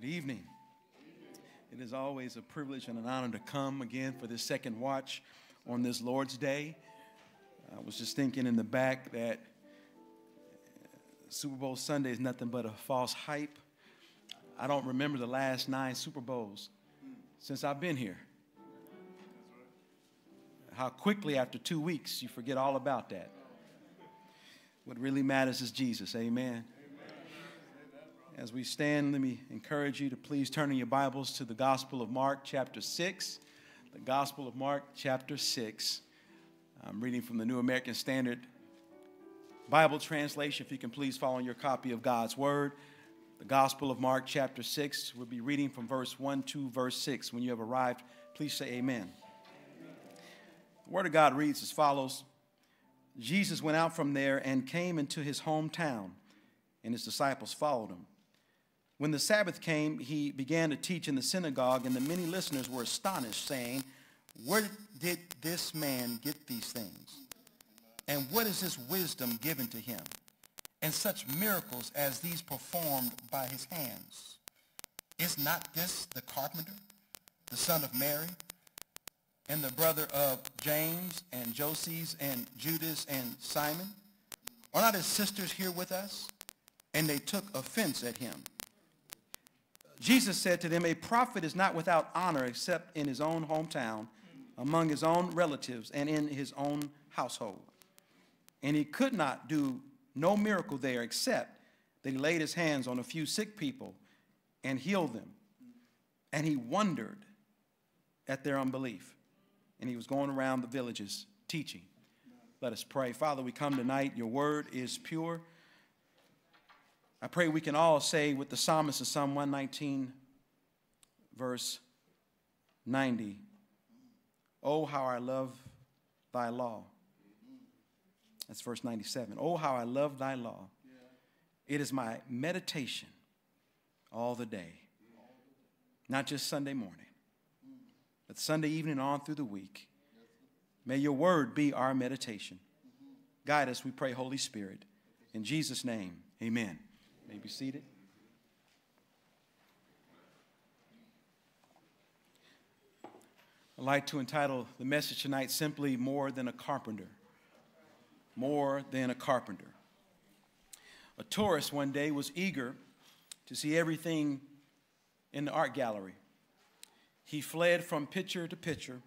Good evening. It is always a privilege and an honor to come again for this second watch on this Lord's Day. I was just thinking in the back that uh, Super Bowl Sunday is nothing but a false hype. I don't remember the last nine Super Bowls since I've been here. How quickly, after two weeks, you forget all about that. What really matters is Jesus. Amen. As we stand, let me encourage you to please turn in your Bibles to the Gospel of Mark, chapter 6. The Gospel of Mark, chapter 6. I'm reading from the New American Standard Bible translation. If you can please follow your copy of God's Word. The Gospel of Mark, chapter 6. We'll be reading from verse 1 to verse 6. When you have arrived, please say amen. The Word of God reads as follows Jesus went out from there and came into his hometown, and his disciples followed him. When the Sabbath came, he began to teach in the synagogue, and the many listeners were astonished, saying, Where did this man get these things? And what is this wisdom given to him? And such miracles as these performed by his hands? Is not this the carpenter, the son of Mary, and the brother of James and Joses and Judas and Simon? Are not his sisters here with us? And they took offense at him. Jesus said to them, A prophet is not without honor except in his own hometown, among his own relatives, and in his own household. And he could not do no miracle there except that he laid his hands on a few sick people and healed them. And he wondered at their unbelief. And he was going around the villages teaching. Let us pray. Father, we come tonight. Your word is pure. I pray we can all say with the psalmist in Psalm 119, verse 90, Oh, how I love thy law. That's verse 97. Oh, how I love thy law. It is my meditation all the day, not just Sunday morning, but Sunday evening on through the week. May your word be our meditation. Guide us, we pray, Holy Spirit. In Jesus' name, amen. May be seated. I'd like to entitle the message tonight simply More Than a Carpenter. More Than a Carpenter. A tourist one day was eager to see everything in the art gallery. He fled from picture to picture,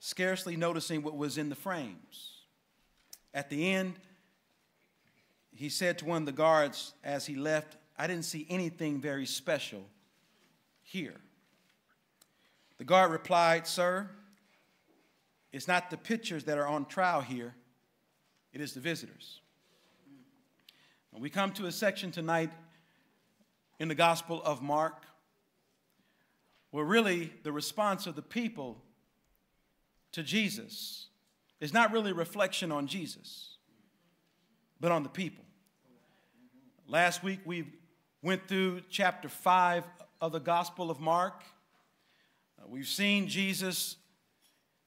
scarcely noticing what was in the frames. At the end, he said to one of the guards as he left, I didn't see anything very special here. The guard replied, Sir, it's not the pictures that are on trial here, it is the visitors. we come to a section tonight in the Gospel of Mark where really the response of the people to Jesus is not really a reflection on Jesus, but on the people. Last week we went through chapter 5 of the Gospel of Mark. Uh, we've seen Jesus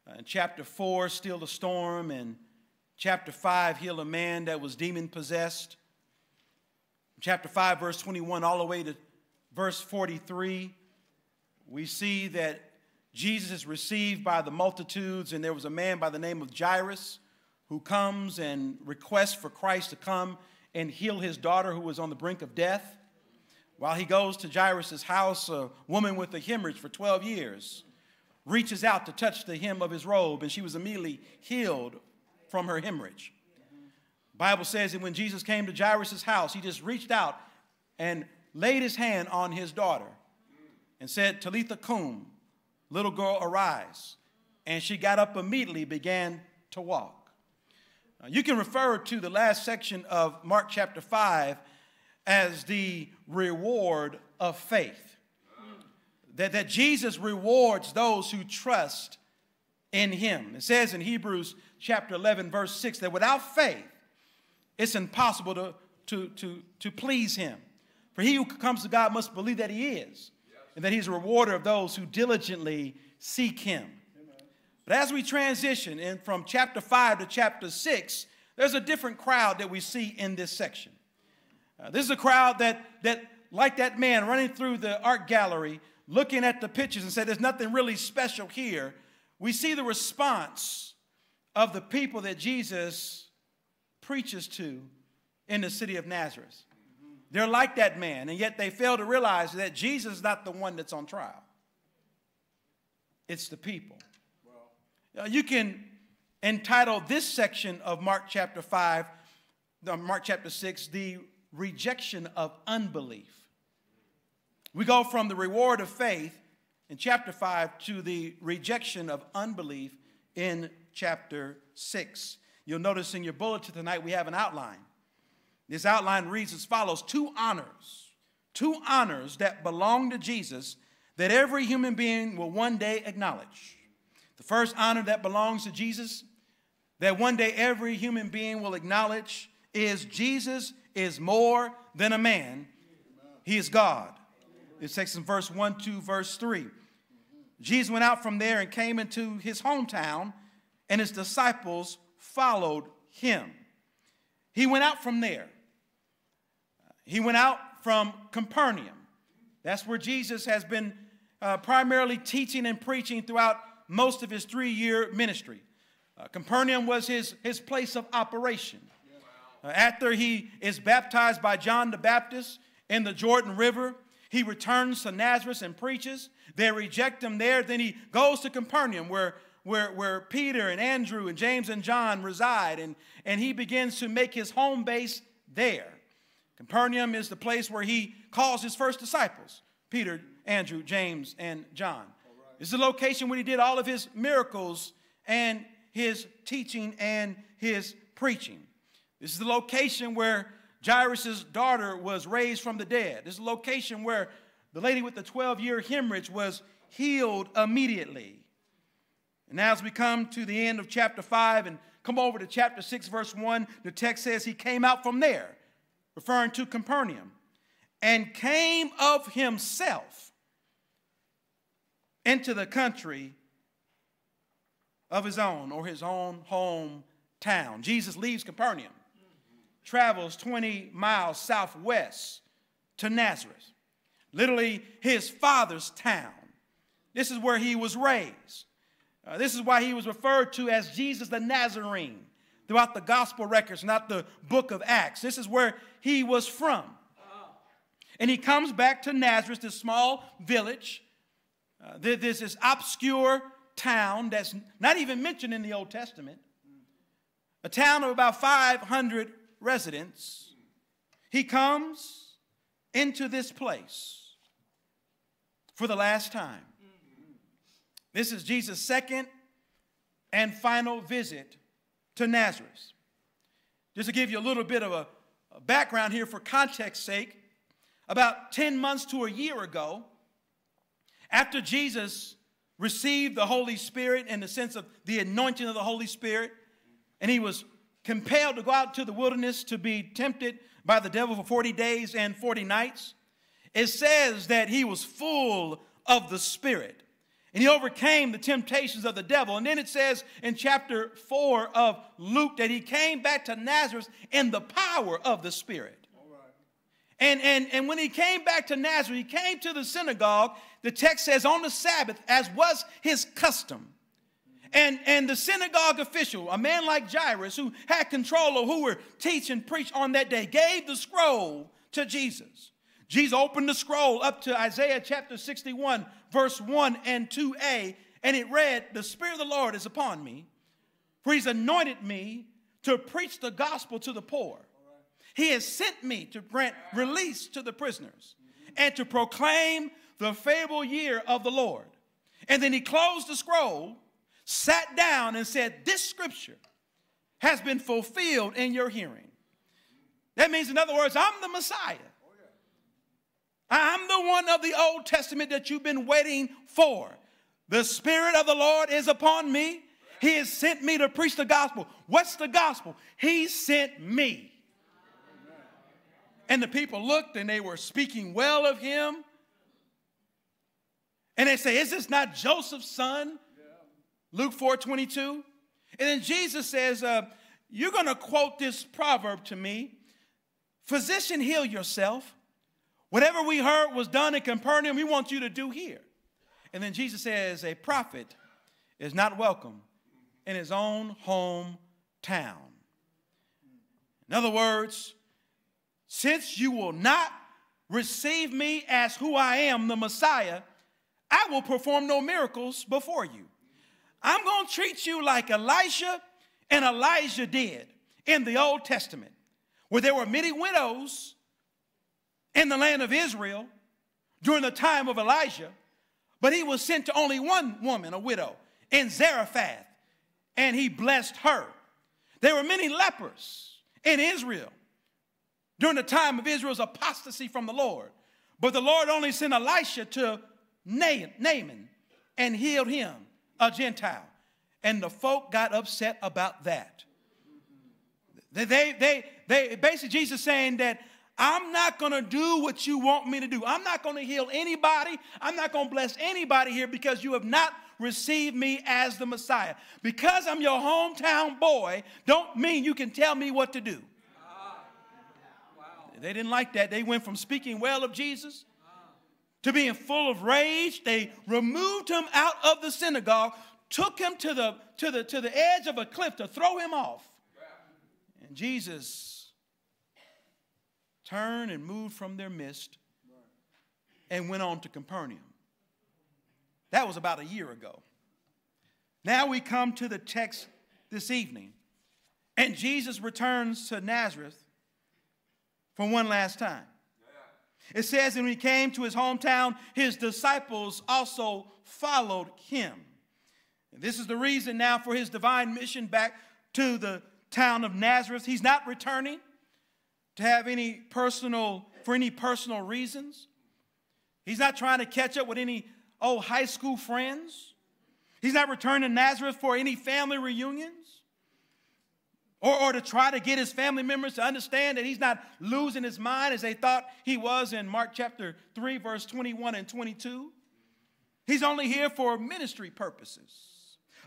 uh, in chapter 4 still the storm, and chapter 5 heal a man that was demon possessed. Chapter 5, verse 21, all the way to verse 43, we see that Jesus is received by the multitudes, and there was a man by the name of Jairus who comes and requests for Christ to come and heal his daughter who was on the brink of death. While he goes to Jairus' house, a woman with a hemorrhage for 12 years reaches out to touch the hem of his robe, and she was immediately healed from her hemorrhage. Bible says that when Jesus came to Jairus' house, he just reached out and laid his hand on his daughter and said, Talitha cum, little girl, arise. And she got up immediately, began to walk. Uh, you can refer to the last section of Mark chapter 5 as the reward of faith. That, that Jesus rewards those who trust in him. It says in Hebrews chapter 11, verse 6, that without faith, it's impossible to, to, to, to please him. For he who comes to God must believe that he is, and that he's a rewarder of those who diligently seek him. But as we transition in from chapter 5 to chapter 6, there's a different crowd that we see in this section. Uh, this is a crowd that, that like that man running through the art gallery, looking at the pictures and said, There's nothing really special here, we see the response of the people that Jesus preaches to in the city of Nazareth. They're like that man, and yet they fail to realize that Jesus is not the one that's on trial. It's the people. Well, you can entitle this section of Mark chapter 5, Mark chapter 6, the rejection of unbelief. We go from the reward of faith in chapter 5 to the rejection of unbelief in chapter 6. You'll notice in your bulletin tonight we have an outline. This outline reads as follows Two honors, two honors that belong to Jesus that every human being will one day acknowledge. The first honor that belongs to Jesus, that one day every human being will acknowledge, is Jesus is more than a man, he is God. It takes in verse 1 to verse 3. Jesus went out from there and came into his hometown, and his disciples followed him. He went out from there. He went out from Capernaum. That's where Jesus has been uh, primarily teaching and preaching throughout most of his three year ministry. Uh, Capernaum was his, his place of operation. Uh, after he is baptized by John the Baptist in the Jordan River, he returns to Nazareth and preaches. They reject him there. Then he goes to Capernaum, where, where, where Peter and Andrew and James and John reside, and, and he begins to make his home base there. Capernaum is the place where he calls his first disciples Peter, Andrew, James, and John. Is the location where he did all of his miracles and his teaching and his preaching. This is the location where Jairus' daughter was raised from the dead. This is the location where the lady with the 12 year hemorrhage was healed immediately. And as we come to the end of chapter 5 and come over to chapter 6, verse 1, the text says he came out from there referring to Capernaum, and came of himself into the country of his own or his own hometown. Jesus leaves Capernaum, travels 20 miles southwest to Nazareth, literally his father's town. This is where he was raised. Uh, this is why he was referred to as Jesus the Nazarene throughout the gospel records, not the book of Acts. This is where he was from. And he comes back to Nazareth, this small village. Uh, there's this obscure town that's not even mentioned in the Old Testament, a town of about 500 residents. He comes into this place for the last time. This is Jesus' second and final visit to Nazareth. Just to give you a little bit of a, a background here for context sake, about 10 months to a year ago, after Jesus received the Holy Spirit in the sense of the anointing of the Holy Spirit, and he was compelled to go out to the wilderness to be tempted by the devil for 40 days and 40 nights, it says that he was full of the Spirit. And he overcame the temptations of the devil. And then it says in chapter 4 of Luke that he came back to Nazareth in the power of the Spirit. And, and, and when he came back to Nazareth, he came to the synagogue, the text says, on the Sabbath, as was his custom. And, and the synagogue official, a man like Jairus, who had control of who were teach and preach on that day, gave the scroll to Jesus. Jesus opened the scroll up to Isaiah chapter 61, verse 1 and 2a, and it read, The Spirit of the Lord is upon me, for he's anointed me to preach the gospel to the poor. He has sent me to grant release to the prisoners and to proclaim the favorable year of the Lord. And then he closed the scroll, sat down, and said, This scripture has been fulfilled in your hearing. That means, in other words, I'm the Messiah. I'm the one of the Old Testament that you've been waiting for. The Spirit of the Lord is upon me. He has sent me to preach the gospel. What's the gospel? He sent me. And the people looked and they were speaking well of him. And they say, Is this not Joseph's son? Luke 4 22. And then Jesus says, uh, You're going to quote this proverb to me Physician, heal yourself. Whatever we heard was done in Capernaum, we want you to do here. And then Jesus says, A prophet is not welcome in his own hometown. In other words, since you will not receive me as who I am, the Messiah, I will perform no miracles before you. I'm going to treat you like Elisha and Elijah did in the Old Testament, where there were many widows in the land of Israel during the time of Elijah, but he was sent to only one woman, a widow, in Zarephath, and he blessed her. There were many lepers in Israel during the time of Israel's apostasy from the Lord, but the Lord only sent Elisha to Naaman and healed him, a Gentile. And the folk got upset about that. They, they, they, they basically, Jesus saying that I'm not going to do what you want me to do. I'm not going to heal anybody. I'm not going to bless anybody here because you have not received me as the Messiah. Because I'm your hometown boy, don't mean you can tell me what to do. They didn't like that. They went from speaking well of Jesus to being full of rage. They removed him out of the synagogue, took him to the, to the, to the edge of a cliff to throw him off. And Jesus turned and moved from their midst and went on to Capernaum. That was about a year ago. Now we come to the text this evening. And Jesus returns to Nazareth for one last time. It says, and when he came to his hometown, his disciples also followed him. And this is the reason now for his divine mission back to the town of Nazareth. He's not returning to have any personal, for any personal reasons. He's not trying to catch up with any old high school friends. He's not returning to Nazareth for any family reunions or, or to try to get his family members to understand that he's not losing his mind as they thought he was in Mark chapter 3, verse 21 and 22. He's only here for ministry purposes.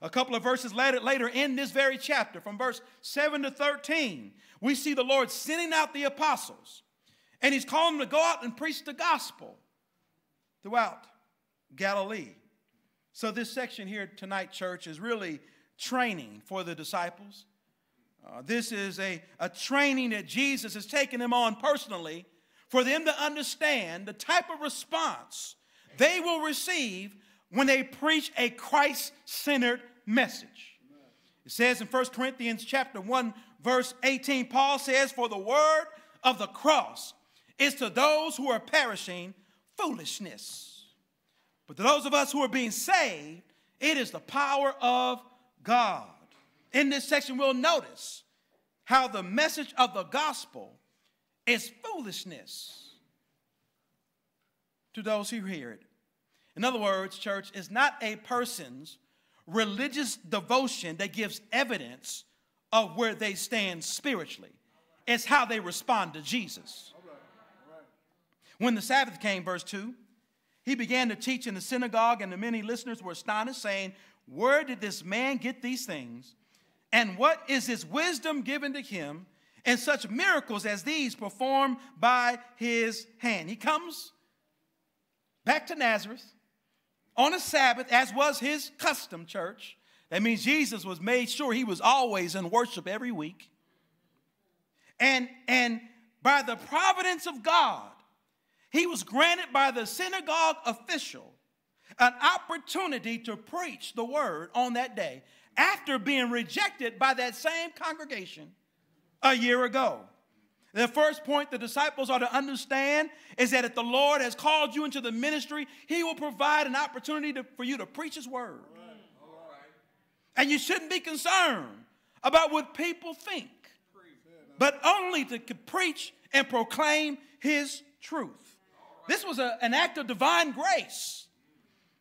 A couple of verses later, later in this very chapter, from verse 7 to 13, we see the Lord sending out the apostles, and he's calling them to go out and preach the gospel throughout Galilee. So, this section here tonight, church, is really training for the disciples. Uh, this is a, a training that Jesus has taken them on personally for them to understand the type of response they will receive when they preach a Christ-centered message. It says in 1 Corinthians chapter 1 verse 18 Paul says for the word of the cross is to those who are perishing foolishness. But to those of us who are being saved, it is the power of God. In this section, we'll notice how the message of the gospel is foolishness to those who hear it. In other words, church is not a person's religious devotion that gives evidence of where they stand spiritually. It's how they respond to Jesus. When the Sabbath came, verse 2, he began to teach in the synagogue, and the many listeners were astonished, saying, Where did this man get these things? And what is his wisdom given to him and such miracles as these performed by his hand? He comes back to Nazareth on a Sabbath, as was his custom, church. That means Jesus was made sure he was always in worship every week. And, and by the providence of God, he was granted by the synagogue official an opportunity to preach the word on that day after being rejected by that same congregation a year ago. The first point the disciples are to understand is that if the Lord has called you into the ministry, He will provide an opportunity to, for you to preach His word. And you shouldn't be concerned about what people think, but only to preach and proclaim His truth. This was a, an act of divine grace.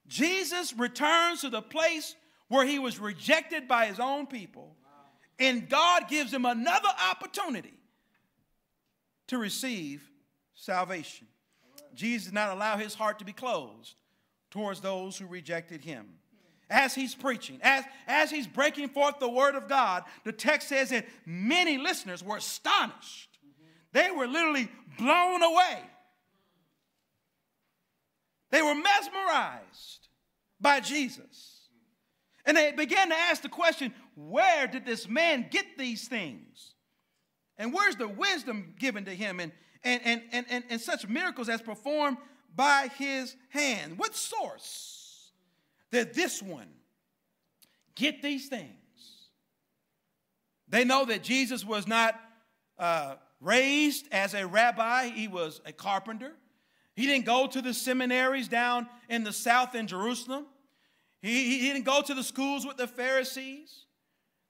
Jesus returns to the place where he was rejected by his own people, and God gives him another opportunity to receive salvation. Jesus did not allow his heart to be closed towards those who rejected him. As he's preaching, as, as he's breaking forth the word of God, the text says that many listeners were astonished. They were literally blown away They were mesmerized by Jesus. And they began to ask the question where did this man get these things? And where's the wisdom given to him and, and, and, and, and, and such miracles as performed by his hand? What source did this one get these things? They know that Jesus was not uh, raised as a rabbi, he was a carpenter. He didn't go to the seminaries down in the south in Jerusalem. He, he didn't go to the schools with the Pharisees.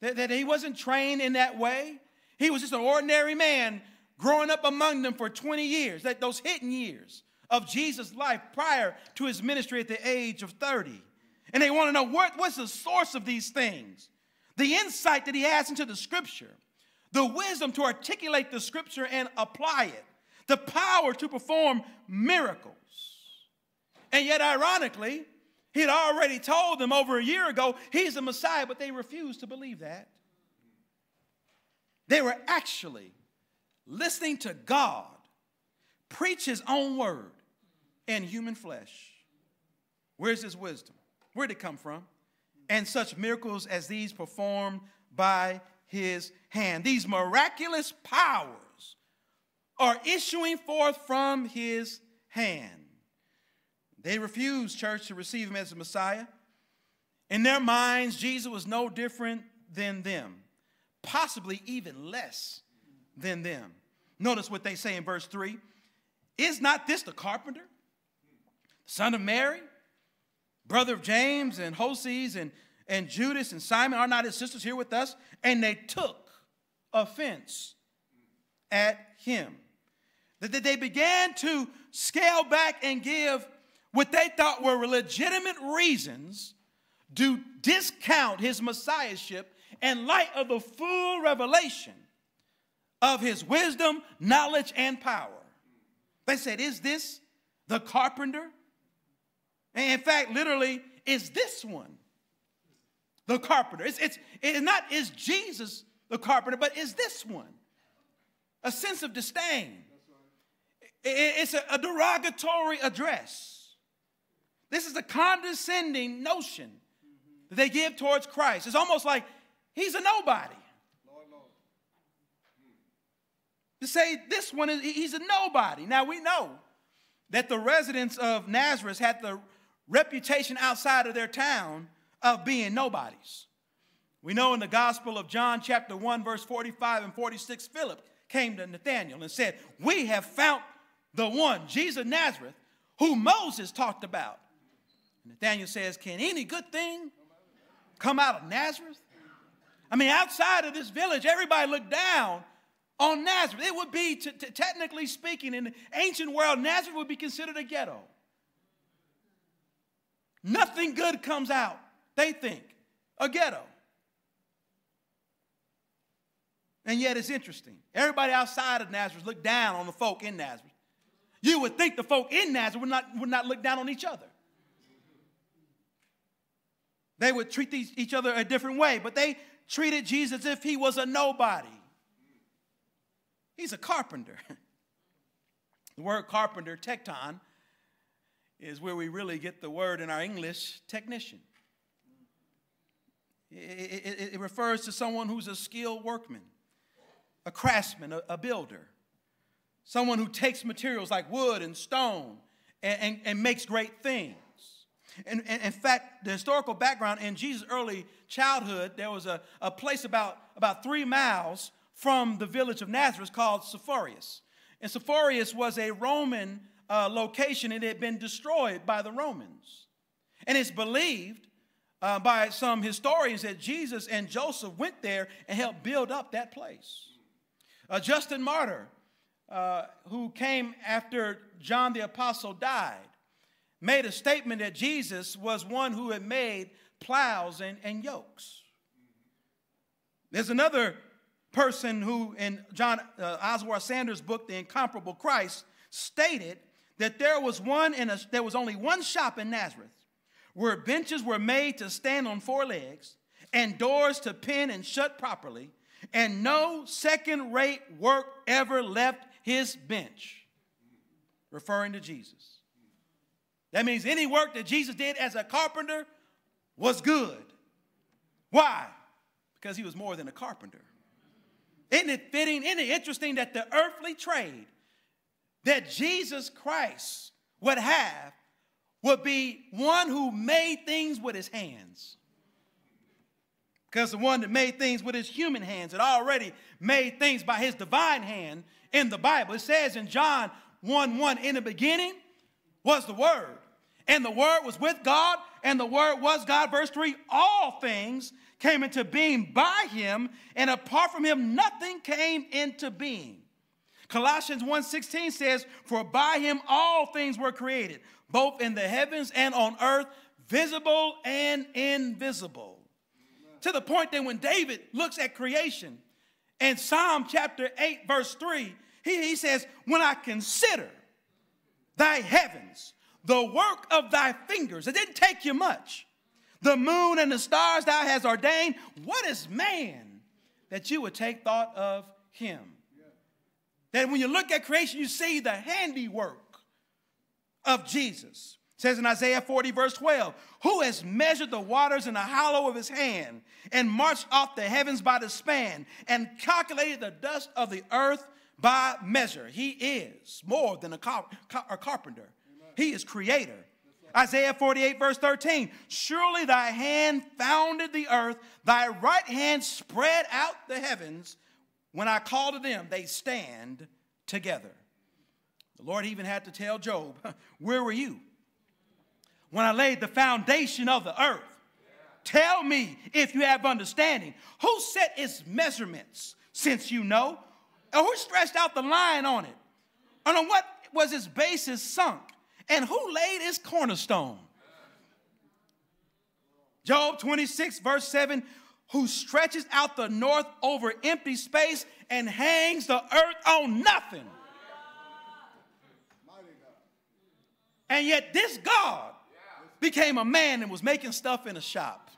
That, that he wasn't trained in that way. He was just an ordinary man growing up among them for 20 years, that those hidden years of Jesus' life prior to his ministry at the age of 30. And they want to know what, what's the source of these things? The insight that he has into the scripture, the wisdom to articulate the scripture and apply it, the power to perform miracles. And yet, ironically, he had already told them over a year ago he's the Messiah, but they refused to believe that. They were actually listening to God preach his own word in human flesh. Where's his wisdom? Where'd it come from? And such miracles as these performed by his hand. These miraculous powers are issuing forth from his hand. They refused, church, to receive him as the Messiah. In their minds, Jesus was no different than them, possibly even less than them. Notice what they say in verse 3 Is not this the carpenter, The son of Mary, brother of James and Joses and, and Judas and Simon? Are not his sisters here with us? And they took offense at him. That they began to scale back and give what they thought were legitimate reasons to discount his messiahship in light of the full revelation of his wisdom, knowledge, and power. They said, Is this the carpenter? And in fact, literally, is this one the carpenter? It's, it's, it's not is Jesus the carpenter, but is this one? A sense of disdain. It's a, a derogatory address. This is a condescending notion that they give towards Christ. It's almost like he's a nobody. To say this one is he's a nobody. Now we know that the residents of Nazareth had the reputation outside of their town of being nobodies. We know in the Gospel of John, chapter 1, verse 45 and 46, Philip came to Nathanael and said, We have found the one, Jesus Nazareth, who Moses talked about. Nathaniel says, Can any good thing come out of Nazareth? I mean, outside of this village, everybody looked down on Nazareth. It would be, technically speaking, in the ancient world, Nazareth would be considered a ghetto. Nothing good comes out, they think, a ghetto. And yet it's interesting. Everybody outside of Nazareth looked down on the folk in Nazareth. You would think the folk in Nazareth would not, would not look down on each other. They would treat these, each other a different way, but they treated Jesus as if he was a nobody. He's a carpenter. the word carpenter, tekton, is where we really get the word in our English, technician. It, it, it refers to someone who's a skilled workman, a craftsman, a, a builder, someone who takes materials like wood and stone and, and, and makes great things. And, in fact, the historical background in Jesus' early childhood, there was a, a place about, about three miles from the village of Nazareth called Sepphoris. And Sepphoris was a Roman uh, location. It had been destroyed by the Romans. And it's believed uh, by some historians that Jesus and Joseph went there and helped build up that place. Uh, Justin Martyr, uh, who came after John the Apostle died, made a statement that Jesus was one who had made plows and, and yokes. There's another person who, in John uh, Oswald Sanders' book, The Incomparable Christ, stated that there was one in a, there was only one shop in Nazareth where benches were made to stand on four legs and doors to pin and shut properly, and no second-rate work ever left his bench, referring to Jesus. That means any work that Jesus did as a carpenter was good. Why? Because he was more than a carpenter. Isn't it fitting? Isn't it interesting that the earthly trade that Jesus Christ would have would be one who made things with his hands? Because the one that made things with his human hands had already made things by his divine hand in the Bible. It says in John 1 1, in the beginning was the Word, and the Word was with God, and the Word was God. Verse 3 All things came into being by him, and apart from him, nothing came into being. Colossians 1:16 says, For by him all things were created, both in the heavens and on earth, visible and invisible to the point that when David looks at creation in Psalm chapter 8, verse 3, he, he says, When I consider thy heavens, the work of thy fingers, it didn't take you much. The moon and the stars thou hast ordained. What is man that you would take thought of him? That when you look at creation, you see the handiwork of Jesus It says in Isaiah 40, verse 12, Who has measured the waters in the hollow of his hand, and marched off the heavens by the span, and calculated the dust of the earth by measure? He is more than a, car- a carpenter. He is creator. Isaiah 48, verse 13, Surely thy hand founded the earth, thy right hand spread out the heavens. When I call to them, they stand together. The Lord even had to tell Job, Where were you? when I laid the foundation of the earth. Tell me if you have understanding. Who set its measurements, since you know? Or who stretched out the line on it? And on what was its basis sunk? And who laid its cornerstone? Job 26, verse 7 who stretches out the north over empty space and hangs the earth on nothing. And yet, this God became a man and was making stuff in a shop.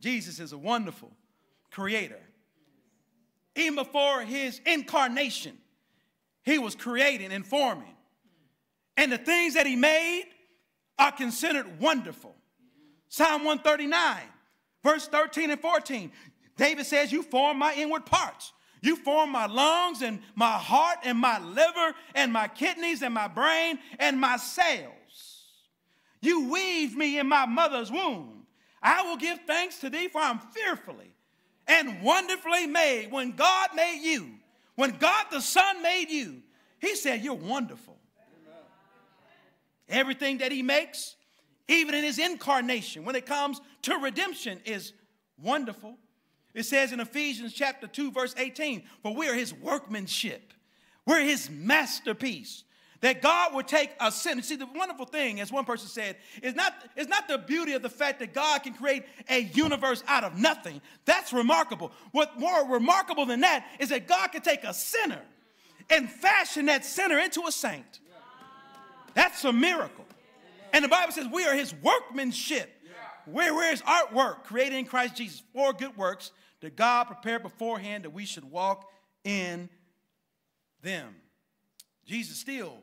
Jesus is a wonderful creator. Even before his incarnation, he was creating and forming. And the things that he made are considered wonderful. Psalm 139, verse 13 and 14. David says, You form my inward parts. You form my lungs and my heart and my liver and my kidneys and my brain and my cells. You weaved me in my mother's womb. I will give thanks to thee, for I'm fearfully and wonderfully made. When God made you, when God the Son made you, He said, You're wonderful. Everything that He makes, even in His incarnation, when it comes to redemption, is wonderful. It says in Ephesians chapter 2, verse 18, for we are his workmanship. We're his masterpiece. That God would take a sin. See, the wonderful thing, as one person said, is not, is not the beauty of the fact that God can create a universe out of nothing. That's remarkable. What more remarkable than that is that God can take a sinner and fashion that sinner into a saint. That's a miracle. And the Bible says we are his workmanship. Where, where is artwork created in Christ Jesus for good works that God prepared beforehand that we should walk in them. Jesus still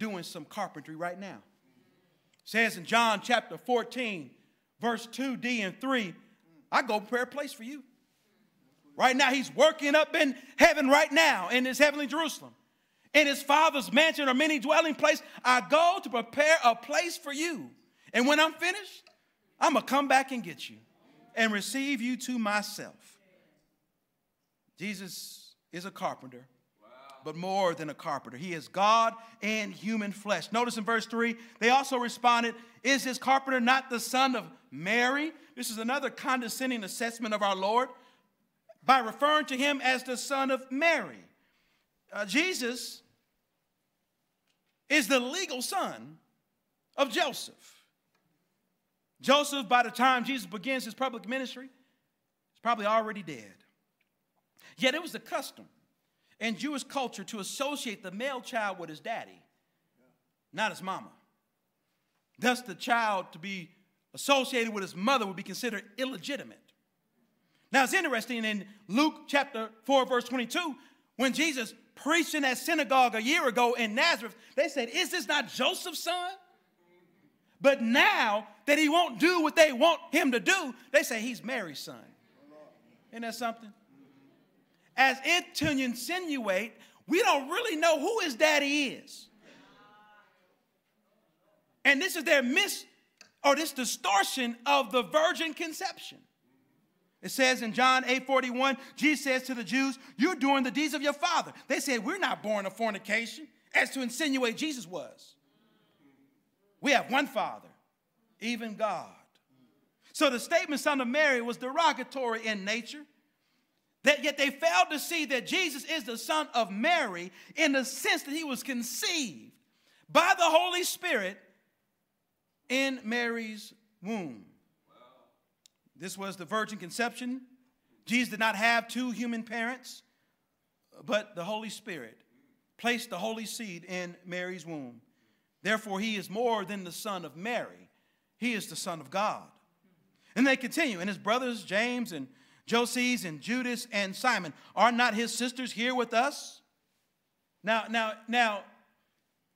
doing some carpentry right now. It says in John chapter 14, verse 2d and 3, I go prepare a place for you. Right now, he's working up in heaven right now in his heavenly Jerusalem. In his father's mansion or many dwelling place, I go to prepare a place for you. And when I'm finished, I'm going to come back and get you and receive you to myself. Jesus is a carpenter, but more than a carpenter. He is God in human flesh. Notice in verse 3, they also responded, Is this carpenter not the son of Mary? This is another condescending assessment of our Lord by referring to him as the son of Mary. Uh, Jesus is the legal son of Joseph. Joseph, by the time Jesus begins his public ministry, is probably already dead. Yet it was the custom in Jewish culture to associate the male child with his daddy, not his mama. Thus, the child to be associated with his mother would be considered illegitimate. Now, it's interesting in Luke chapter 4, verse 22, when Jesus preached in that synagogue a year ago in Nazareth, they said, Is this not Joseph's son? But now that he won't do what they want him to do, they say he's Mary's son. Isn't that something? As it to insinuate, we don't really know who his daddy is. And this is their mis or this distortion of the virgin conception. It says in John 8 41, Jesus says to the Jews, You're doing the deeds of your father. They said, We're not born of fornication, as to insinuate Jesus was. We have one father, even God. So the statement, son of Mary, was derogatory in nature. That yet they failed to see that Jesus is the son of Mary in the sense that he was conceived by the Holy Spirit in Mary's womb. This was the virgin conception. Jesus did not have two human parents, but the Holy Spirit placed the holy seed in Mary's womb. Therefore, he is more than the son of Mary, he is the son of God. And they continue, and his brothers, James and Joses and Judas and Simon, are not his sisters here with us? Now, now, now,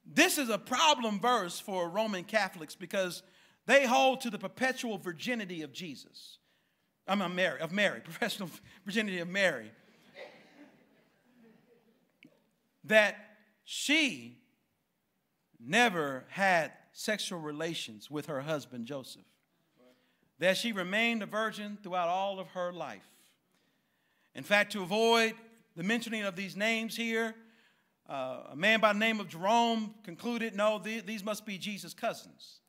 this is a problem verse for Roman Catholics because they hold to the perpetual virginity of Jesus. I'm a Mary, of Mary, professional virginity of Mary. That she never had sexual relations with her husband Joseph. That she remained a virgin throughout all of her life. In fact, to avoid the mentioning of these names here, uh, a man by the name of Jerome concluded no, these must be Jesus' cousins.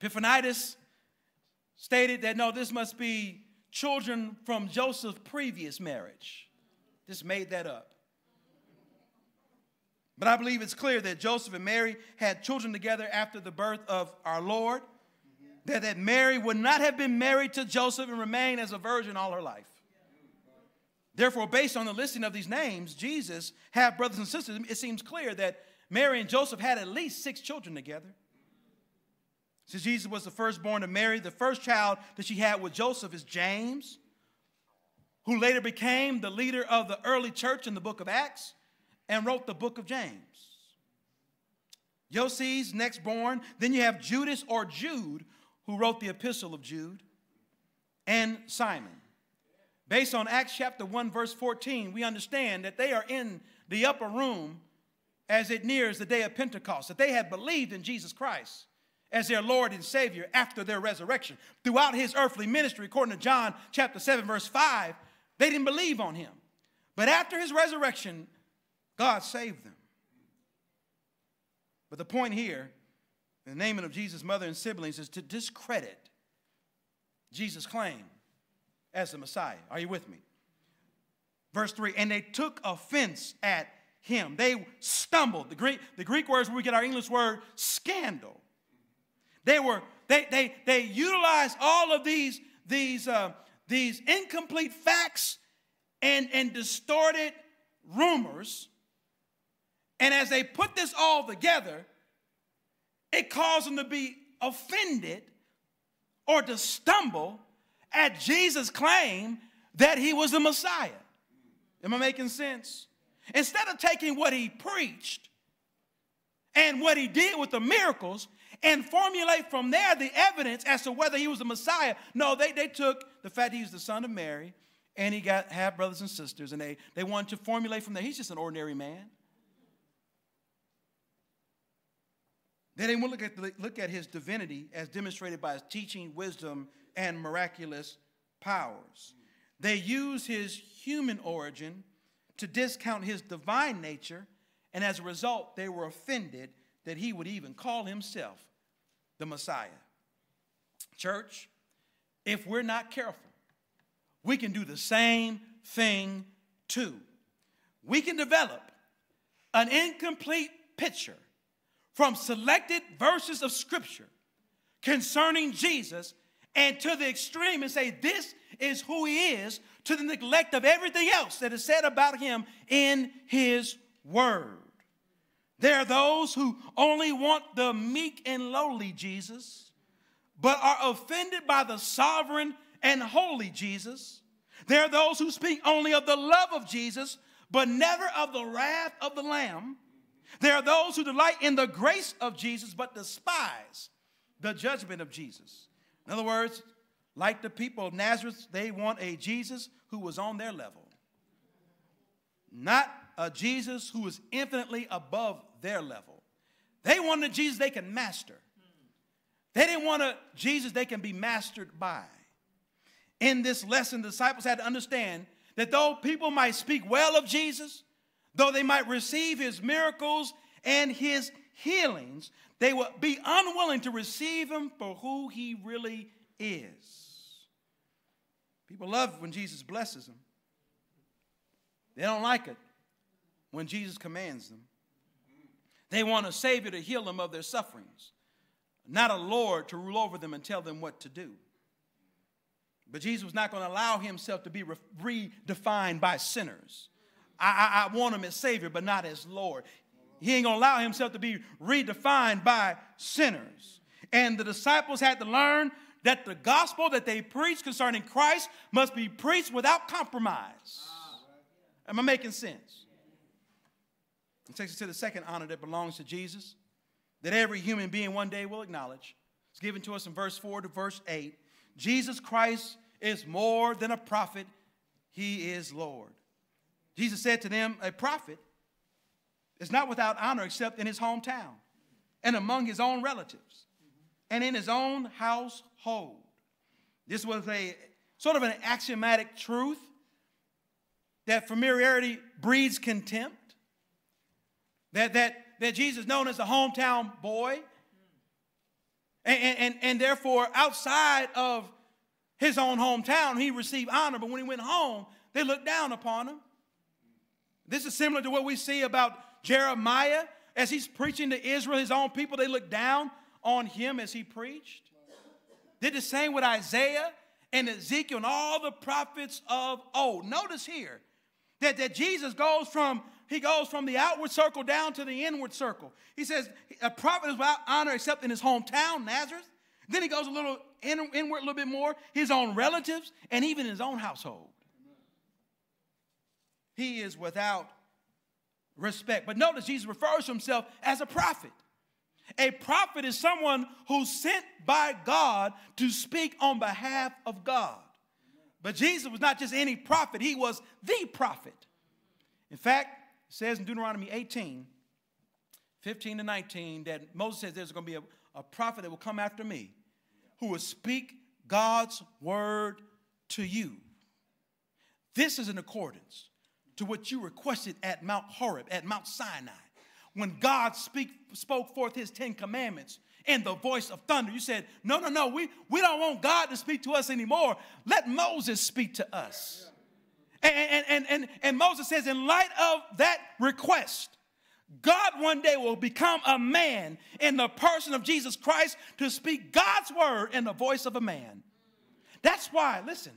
Epiphanius stated that no, this must be children from Joseph's previous marriage. Just made that up. But I believe it's clear that Joseph and Mary had children together after the birth of our Lord, that, that Mary would not have been married to Joseph and remain as a virgin all her life. Therefore, based on the listing of these names, Jesus had brothers and sisters. It seems clear that Mary and Joseph had at least six children together. Since Jesus was the firstborn of Mary, the first child that she had with Joseph is James, who later became the leader of the early church in the book of Acts and wrote the book of James. Joses, next born. Then you have Judas or Jude, who wrote the epistle of Jude, and Simon. Based on Acts chapter 1, verse 14, we understand that they are in the upper room as it nears the day of Pentecost, that they had believed in Jesus Christ as their Lord and Savior after their resurrection. Throughout his earthly ministry, according to John chapter 7, verse 5, they didn't believe on him. But after his resurrection, God saved them. But the point here, the naming of Jesus' mother and siblings, is to discredit Jesus' claim as the Messiah. Are you with me? Verse 3 And they took offense at him. They stumbled. The Greek, the Greek words where we get our English word scandal. They were, they, they, they utilized all of these, these, uh, these incomplete facts and, and distorted rumors. And as they put this all together, it caused them to be offended or to stumble at Jesus' claim that he was the Messiah. Am I making sense? Instead of taking what he preached and what he did with the miracles and formulate from there the evidence as to whether he was the Messiah, no, they, they took the fact he was the son of Mary and he got half brothers and sisters and they, they wanted to formulate from there. He's just an ordinary man. They didn't look at, look at his divinity as demonstrated by his teaching, wisdom, and miraculous powers. They use his human origin to discount his divine nature, and as a result, they were offended that he would even call himself the Messiah. Church, if we're not careful, we can do the same thing too. We can develop an incomplete picture from selected verses of Scripture concerning Jesus and to the extreme and say, This is who he is, to the neglect of everything else that is said about him in his word. There are those who only want the meek and lowly Jesus, but are offended by the sovereign and holy Jesus. There are those who speak only of the love of Jesus, but never of the wrath of the Lamb. There are those who delight in the grace of Jesus, but despise the judgment of Jesus. In other words, like the people of Nazareth, they want a Jesus who was on their level, not a Jesus who is infinitely above their level. They wanted a Jesus they can master. They didn't want a Jesus they can be mastered by. In this lesson, the disciples had to understand that though people might speak well of Jesus, though they might receive his miracles and his healings, they would be unwilling to receive him for who he really is. People love when Jesus blesses them. They don't like it when Jesus commands them. They want a Savior to heal them of their sufferings, not a Lord to rule over them and tell them what to do. But Jesus was not going to allow himself to be redefined by sinners. I, I, I want him as Savior, but not as Lord. He ain't going to allow himself to be redefined by sinners. And the disciples had to learn that the gospel that they preach concerning Christ must be preached without compromise. Am I making sense? It takes us to the second honor that belongs to Jesus, that every human being one day will acknowledge. It's given to us in verse 4 to verse 8. Jesus Christ is more than a prophet, he is Lord. Jesus said to them, A prophet is not without honor except in his hometown and among his own relatives and in his own household. This was a sort of an axiomatic truth that familiarity breeds contempt. That, that, that Jesus known as the hometown boy. And, and, and therefore, outside of his own hometown, he received honor. But when he went home, they looked down upon him. This is similar to what we see about Jeremiah as he's preaching to Israel, his own people. They looked down on him as he preached. Did the same with Isaiah and Ezekiel and all the prophets of old. Notice here that, that Jesus goes from he goes from the outward circle down to the inward circle. He says a prophet is without honor except in his hometown, Nazareth. Then he goes a little inward, a little bit more, his own relatives, and even his own household. He is without respect. But notice Jesus refers to himself as a prophet. A prophet is someone who's sent by God to speak on behalf of God. But Jesus was not just any prophet, he was the prophet. In fact, it says in Deuteronomy 18, 15 to 19, that Moses says there's going to be a, a prophet that will come after me who will speak God's word to you. This is in accordance to what you requested at Mount Horeb, at Mount Sinai, when God speak, spoke forth his Ten Commandments in the voice of thunder. You said, No, no, no, we, we don't want God to speak to us anymore. Let Moses speak to us. And, and, and, and Moses says, in light of that request, God one day will become a man in the person of Jesus Christ to speak God's word in the voice of a man. That's why, listen,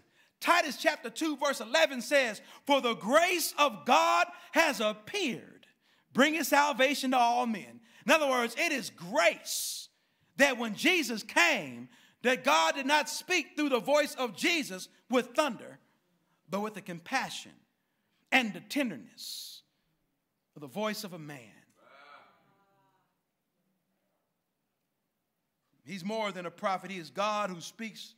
Titus chapter 2, verse 11 says, For the grace of God has appeared, bringing salvation to all men. In other words, it is grace that when Jesus came, that God did not speak through the voice of Jesus with thunder, but with the compassion and the tenderness of the voice of a man. He's more than a prophet, he is God who speaks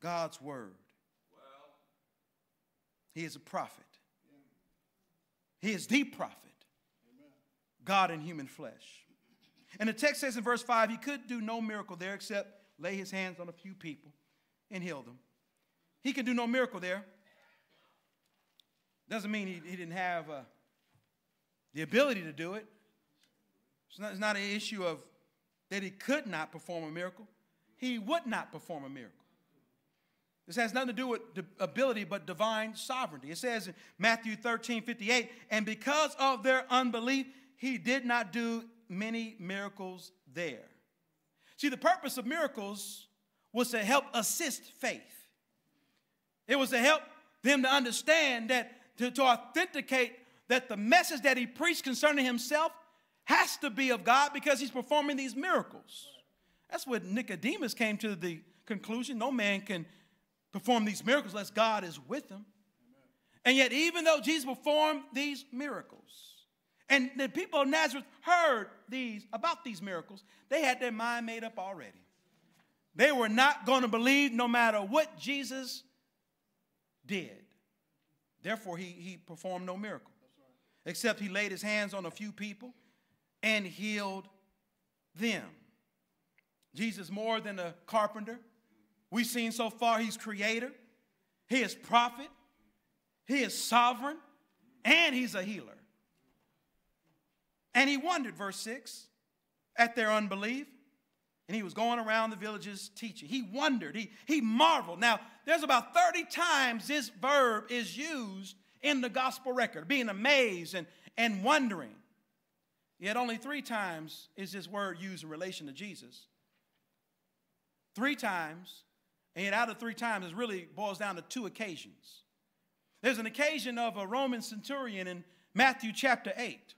God's word. He is a prophet. He is the prophet. God in human flesh. And the text says in verse 5 he could do no miracle there except lay his hands on a few people and heal them. He could do no miracle there. Doesn't mean he, he didn't have uh, the ability to do it. It's not, it's not an issue of that he could not perform a miracle, he would not perform a miracle. This has nothing to do with ability, but divine sovereignty. It says in Matthew 13, 58, and because of their unbelief, he did not do many miracles there. See, the purpose of miracles was to help assist faith. It was to help them to understand that, to, to authenticate that the message that he preached concerning himself has to be of God because he's performing these miracles. That's what Nicodemus came to the conclusion. No man can perform these miracles unless God is with them. And yet, even though Jesus performed these miracles, and the people of Nazareth heard these about these miracles, they had their mind made up already. They were not going to believe no matter what Jesus did. Therefore, he, he performed no miracle. Except he laid his hands on a few people and healed them. Jesus more than a carpenter. We've seen so far he's creator, he is prophet, he is sovereign and he's a healer. And he wondered, verse 6, at their unbelief. And he was going around the villages teaching. He wondered, he, he marveled. Now, there's about 30 times this verb is used in the gospel record, being amazed and, and wondering. Yet only three times is this word used in relation to Jesus. Three times, and out of three times, it really boils down to two occasions. There's an occasion of a Roman centurion in Matthew chapter 8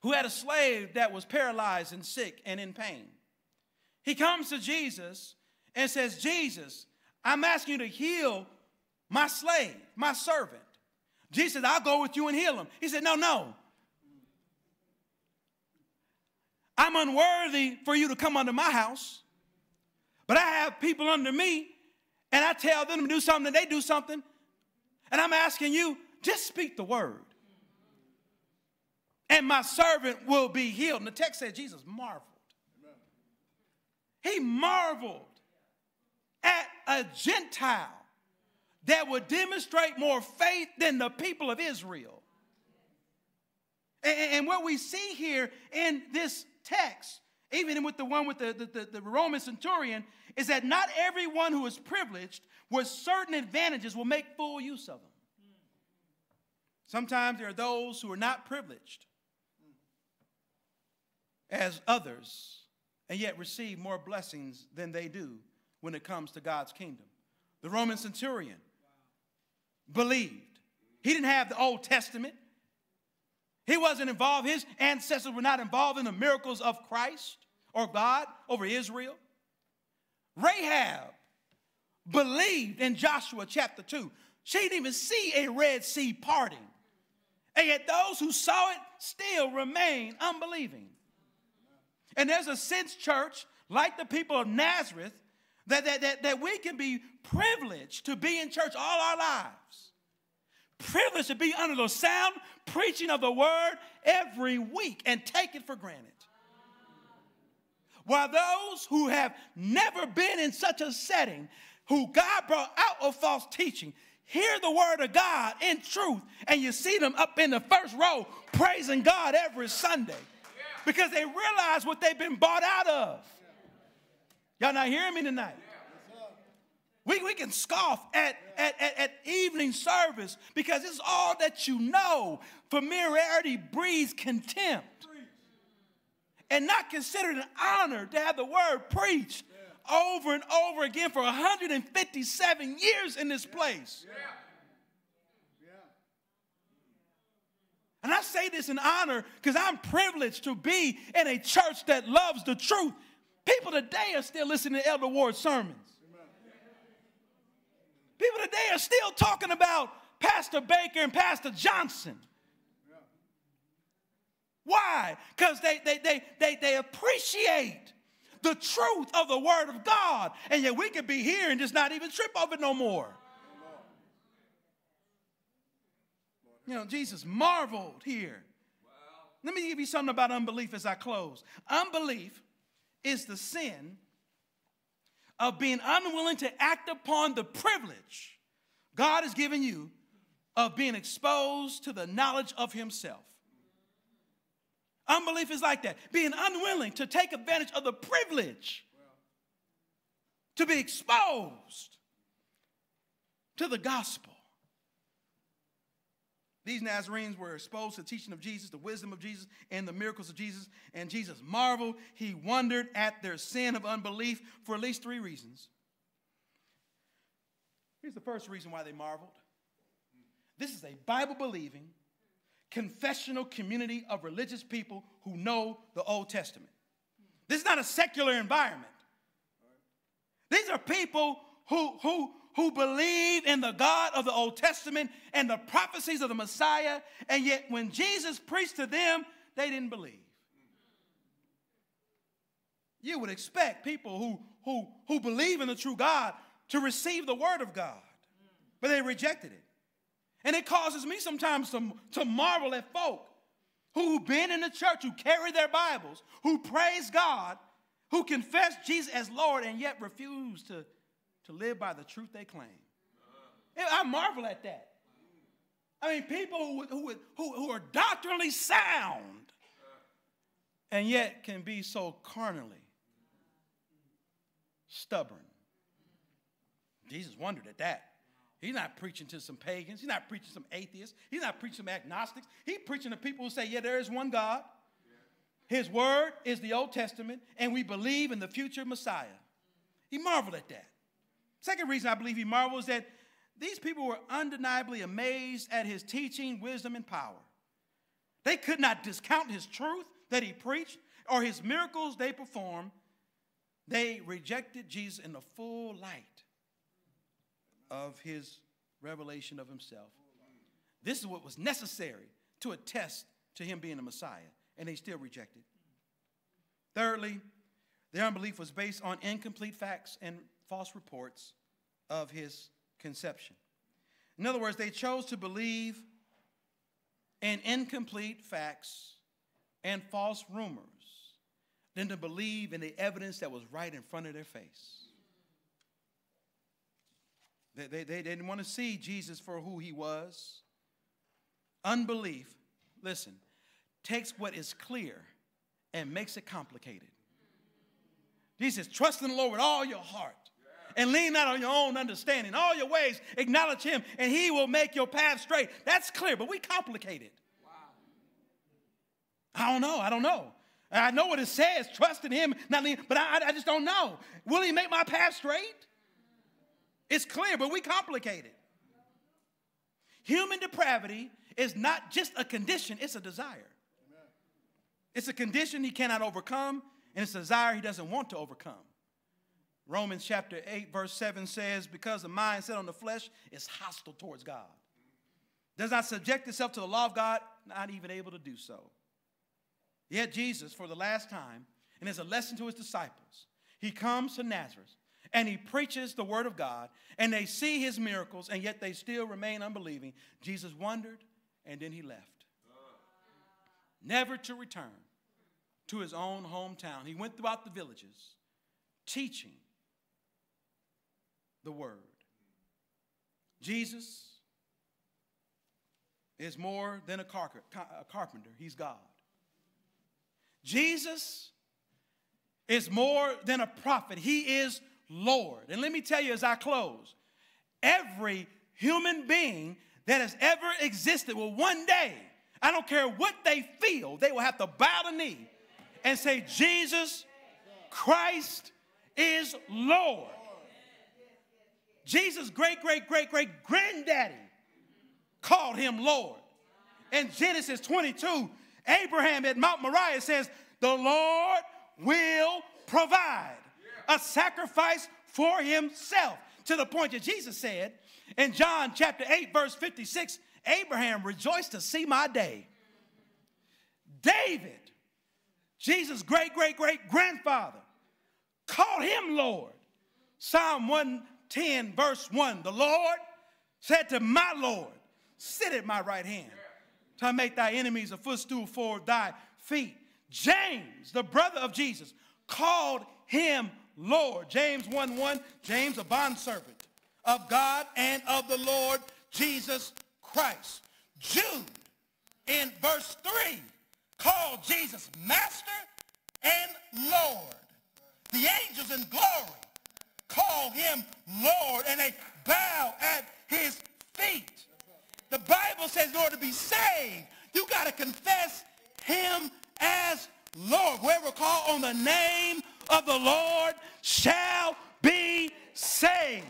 who had a slave that was paralyzed and sick and in pain. He comes to Jesus and says, Jesus, I'm asking you to heal my slave, my servant. Jesus said, I'll go with you and heal him. He said, No, no. I'm unworthy for you to come under my house, but I have people under me, and I tell them to do something, and they do something, and I'm asking you, just speak the word. And my servant will be healed. And the text said Jesus marveled. He marveled at a Gentile that would demonstrate more faith than the people of Israel. And, what we see here in this text, even with the one with the, the, the, Roman centurion, is that not everyone who is privileged with certain advantages will make full use of them. Sometimes there are those who are not privileged as others and yet receive more blessings than they do when it comes to God's kingdom. The Roman centurion believed. He didn't have the Old Testament. He wasn't involved. His ancestors were not involved in the miracles of Christ or God over Israel. Rahab believed in Joshua chapter 2. She didn't even see a Red Sea parting. And yet those who saw it still remain unbelieving. And there's a sense, church, like the people of Nazareth, that, that, that, that we can be privileged to be in church all our lives. Privileged to be under the sound preaching of the word every week and take it for granted. While those who have never been in such a setting, who God brought out of false teaching, hear the word of God in truth, and you see them up in the first row praising God every Sunday because they realize what they've been bought out of. Y'all not hearing me tonight? We, we can scoff at, at, at, at, evening service because it's all that you know. Familiarity breeds contempt. And not considered an honor to have the word preached over and over again for 157 years in this place. And I say this in honor because I'm privileged to be in a church that loves the truth. People today are still listening to Elder Ward sermons. People today are still talking about Pastor Baker and Pastor Johnson. Why? Because they, they, they, they, they appreciate the truth of the Word of God. And yet we could be here and just not even trip over it no more. You know, Jesus marveled here. Let me give you something about unbelief as I close. Unbelief is the sin of being unwilling to act upon the privilege God has given you of being exposed to the knowledge of Himself. Unbelief is like that being unwilling to take advantage of the privilege to be exposed to the gospel. These Nazarenes were exposed to the teaching of Jesus, the wisdom of Jesus, and the miracles of Jesus. And Jesus marveled. He wondered at their sin of unbelief for at least three reasons. Here's the first reason why they marveled this is a Bible believing, confessional community of religious people who know the Old Testament. This is not a secular environment. These are people who, who, who believe in the God of the Old Testament and the prophecies of the Messiah, and yet when Jesus preached to them, they didn't believe. You would expect people who, who, who believe in the true God to receive the word of God, but they rejected it. And it causes me sometimes to, to marvel at folk who've been in the church, who carry their Bibles, who praise God, who confess Jesus as Lord, and yet refuse to, to live by the truth they claim. I marvel at that. I mean, people who, who, who, who are doctrinally sound and yet can be so carnally stubborn. Jesus wondered at that. He's not preaching to some pagans. He's not preaching to some atheists. He's not preaching to some agnostics. He's preaching to people who say, yeah, there is one God. His word is the Old Testament, and we believe in the future Messiah. He marveled at that. Second reason I believe he marveled is that these people were undeniably amazed at his teaching, wisdom, and power. They could not discount his truth that he preached or his miracles they performed. They rejected Jesus in the full light of his revelation of himself. This is what was necessary to attest to him being the Messiah, and they still rejected. Thirdly, their unbelief was based on incomplete facts and false reports of his conception. In other words, they chose to believe in incomplete facts and false rumors than to believe in the evidence that was right in front of their face. They, they, they didn't want to see Jesus for who he was. Unbelief, listen, takes what is clear and makes it complicated. Jesus, trust in the Lord with all your heart and lean not on your own understanding. All your ways, acknowledge him, and he will make your path straight. That's clear, but we complicate it. Wow. I don't know. I don't know. I know what it says, trust in him, not lean, but I, I just don't know. Will he make my path straight? It's clear, but we complicate it. Human depravity is not just a condition, it's a desire. It's a condition he cannot overcome, and it's a desire he doesn't want to overcome. Romans chapter 8, verse 7 says, Because the mind set on the flesh is hostile towards God, does not subject itself to the law of God, not even able to do so. Yet Jesus, for the last time, and as a lesson to his disciples, he comes to Nazareth and he preaches the word of God, and they see his miracles, and yet they still remain unbelieving. Jesus wondered, and then he left, never to return to his own hometown. He went throughout the villages teaching the word. Jesus is more than a, car- a carpenter, he's God. Jesus is more than a prophet, he is Lord. And let me tell you as I close every human being that has ever existed will one day, I don't care what they feel, they will have to bow the knee and say, Jesus Christ is Lord. Jesus' great, great, great, great granddaddy called him Lord. In Genesis 22, Abraham at Mount Moriah says, The Lord will provide a sacrifice for himself. To the point that Jesus said in John chapter 8, verse 56, Abraham rejoiced to see my day. David, Jesus' great, great, great grandfather, called him Lord. Psalm 110, verse 1 The Lord said to my Lord, Sit at my right hand to make thy enemies a footstool for thy feet. James, the brother of Jesus, called him Lord. James 1 1, James, a bondservant of God and of the Lord Jesus Christ. Jude, in verse 3, called Jesus Master and Lord. The angels in glory call him Lord and they bow at his feet. The Bible says in order to be saved, you got to confess him as Lord. Whoever call on the name of the Lord shall be saved.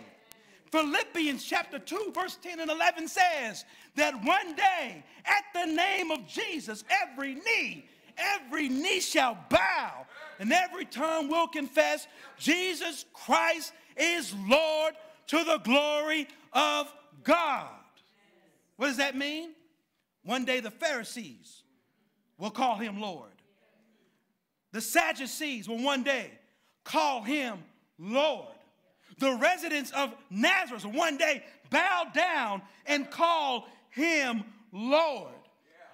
Philippians chapter 2, verse 10 and 11 says that one day at the name of Jesus, every knee, every knee shall bow and every tongue will confess Jesus Christ is Lord to the glory of God. What does that mean? One day the Pharisees will call him Lord. The Sadducees will one day call him Lord. The residents of Nazareth will one day bow down and call him Lord.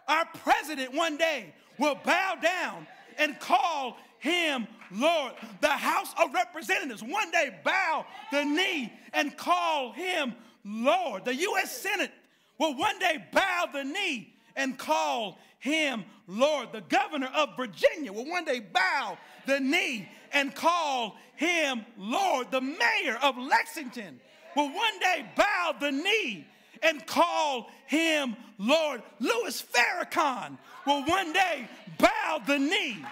Our president one day will bow down and call him Lord. The House of Representatives one day bow the knee and call him Lord. The U.S. Senate will one day bow the knee and call him Lord. The governor of Virginia will one day bow the knee and call him Lord. The mayor of Lexington will one day bow the knee and call him Lord. Louis Farrakhan will one day bow the knee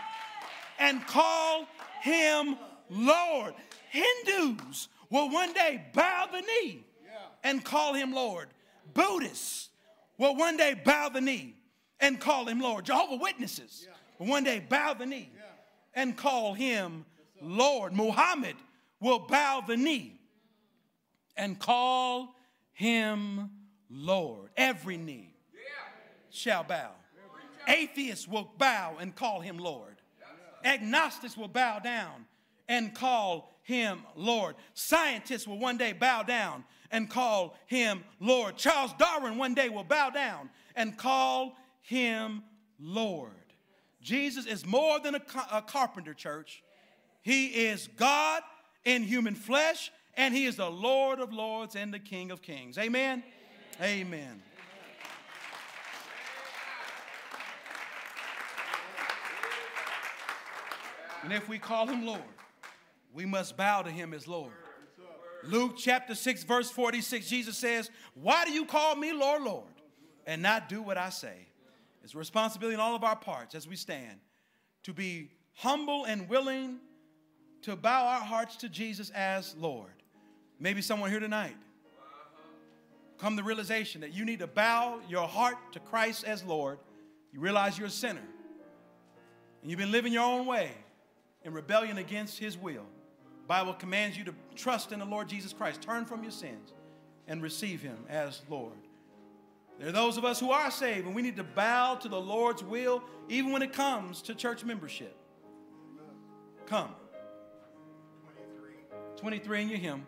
and call him Lord. Hindus will one day bow the knee and call him Lord. Buddhists will one day bow the knee and call him Lord. Jehovah Witnesses will one day bow the knee and call him Lord. Muhammad will bow the knee and call him Lord. Every knee shall bow. Atheists will bow and call him Lord. Agnostics will bow down and call him Lord. Scientists will one day bow down and call him Lord. Charles Darwin one day will bow down and call him Lord. Jesus is more than a, a carpenter, church. He is God in human flesh, and he is the Lord of lords and the King of kings. Amen. Amen. Amen. And if we call him Lord, we must bow to him as Lord. Luke chapter 6, verse 46, Jesus says, Why do you call me Lord, Lord, and not do what I say? It's a responsibility in all of our parts as we stand to be humble and willing to bow our hearts to Jesus as Lord. Maybe someone here tonight come the realization that you need to bow your heart to Christ as Lord. You realize you're a sinner. And you've been living your own way in rebellion against his will. The Bible commands you to trust in the Lord Jesus Christ. Turn from your sins and receive him as Lord. There are those of us who are saved, and we need to bow to the Lord's will, even when it comes to church membership. Come. 23 in your hymn.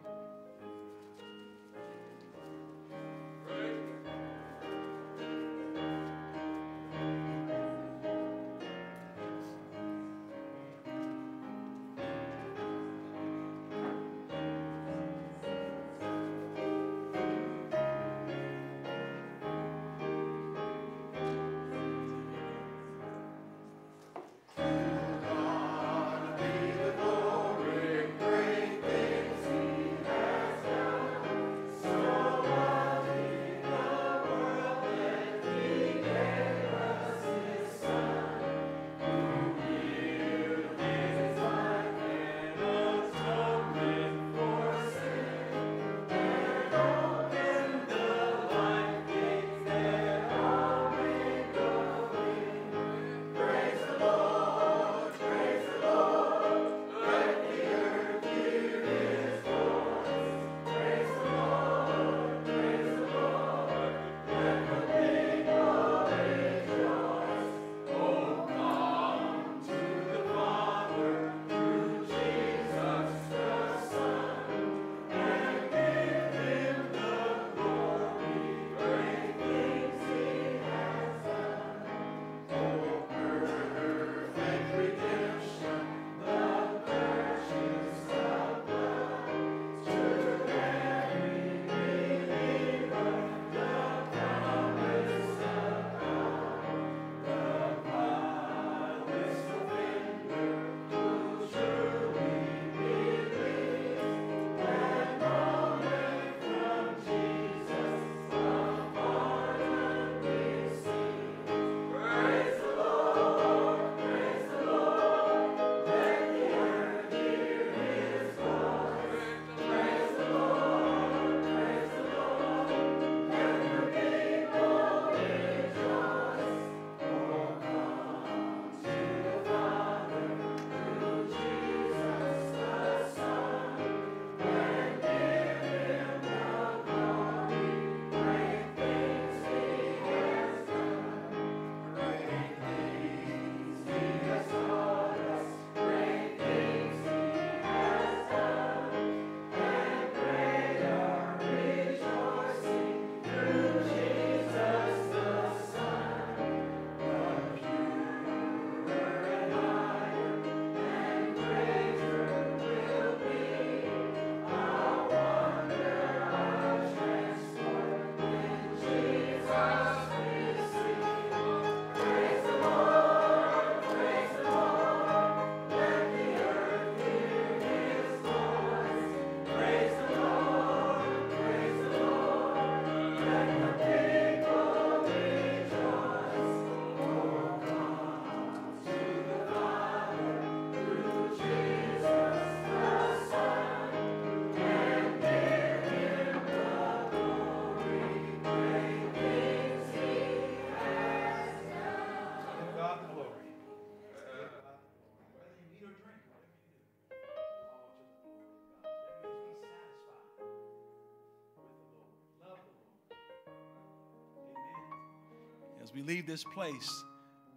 We leave this place,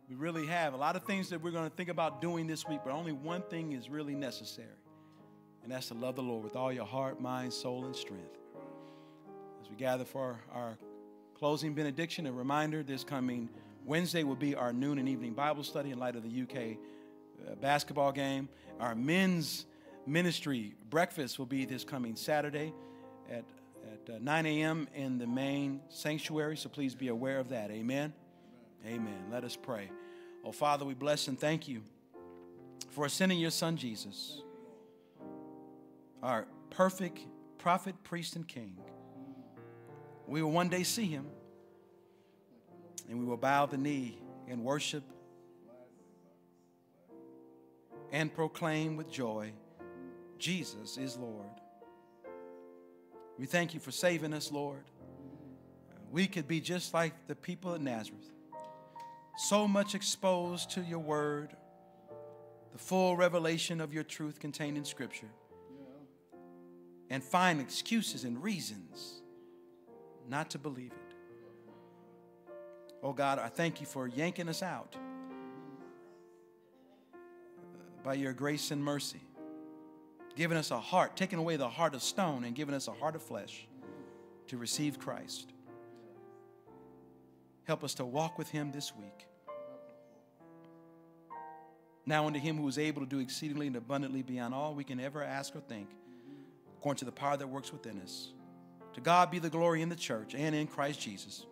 we really have a lot of things that we're going to think about doing this week, but only one thing is really necessary, and that's to love the Lord with all your heart, mind, soul, and strength. As we gather for our closing benediction, a reminder this coming Wednesday will be our noon and evening Bible study in light of the UK uh, basketball game. Our men's ministry breakfast will be this coming Saturday at, at uh, 9 a.m. in the main sanctuary, so please be aware of that. Amen. Amen. Let us pray. Oh, Father, we bless and thank you for sending your Son Jesus, our perfect prophet, priest, and king. We will one day see him, and we will bow the knee and worship and proclaim with joy Jesus is Lord. We thank you for saving us, Lord. We could be just like the people of Nazareth, so much exposed to your word, the full revelation of your truth contained in Scripture, and find excuses and reasons not to believe it. Oh God, I thank you for yanking us out uh, by your grace and mercy giving us a heart, taking away the heart of stone and giving us a heart of flesh to receive Christ. Help us to walk with Him this week. Now, unto Him who is able to do exceedingly and abundantly beyond all we can ever ask or think, according to the power that works within us. To God be the glory in the church and in Christ Jesus,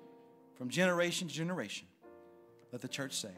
from generation to generation. Let the church say,